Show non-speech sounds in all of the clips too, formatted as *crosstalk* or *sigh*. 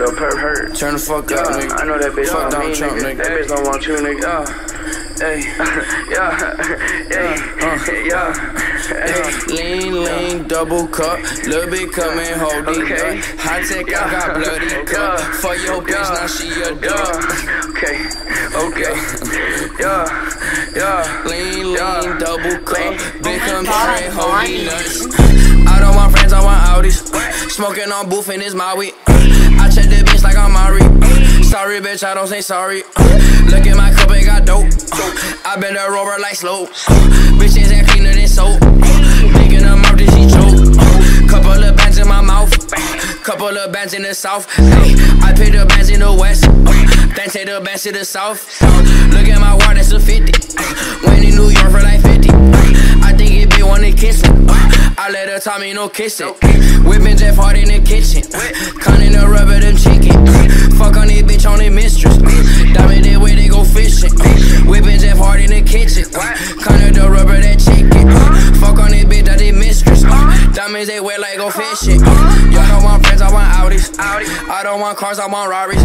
Lil Perp hurt. Turn the fuck up, nigga. I know that bitch Fuck don't Donald me, Trump, nigga. nigga. That bitch don't want you, nigga. Uh, hey, *laughs* yeah, yeah, yeah, lean, lean, double cup, little bit coming, hold it up. High tech, I got bloody cup. Yeah. For your bitch, Yeah. now she a yeah. Okay, okay, yeah, yeah. Lean, Yeah. lean, double cup. Come my hold it nuts. I don't want friends, I want Audis. Smoking on booth and it's my weed. I check the bitch like I'm Mari. Sorry, bitch, I don't say sorry. Look at my cup, it got dope. I been a rover like slow. Bitches that cleaner than soap. Digging them out, did she choke? Couple of bands in my mouth. Couple of bands in the south. I pay the bands in the west. Then take the bands to the south. Look at my watch, that's a 50. Went in New York for like 50. I let me no kissing. Whipping Jeff hard in the kitchen. Cunning the rubber, them chicken. Fuck on this bitch on the mistress. Diamond that way they go fishing. Whipping Jeff hard in the kitchen. Cunning the rubber, that chicken. Fuck on this bitch, that the mistress. Diamonds they wear like go fishing. Y'all don't want friends, I want Audis. I don't want cars, I want Rarries.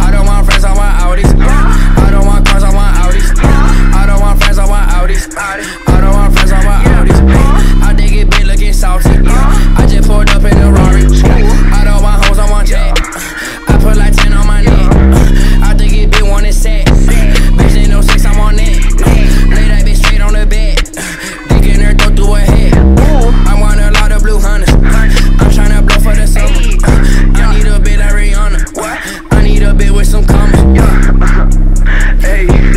I don't want friends, I want Audis. I don't want cars, I want Audis. I don't want friends, I want Audis. up it with some commas. Yeah. hey.